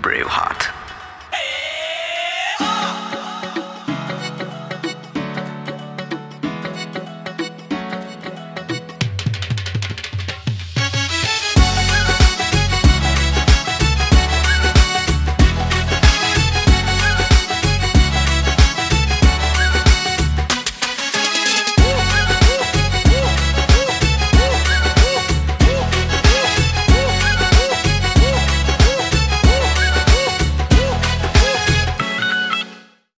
Braveheart.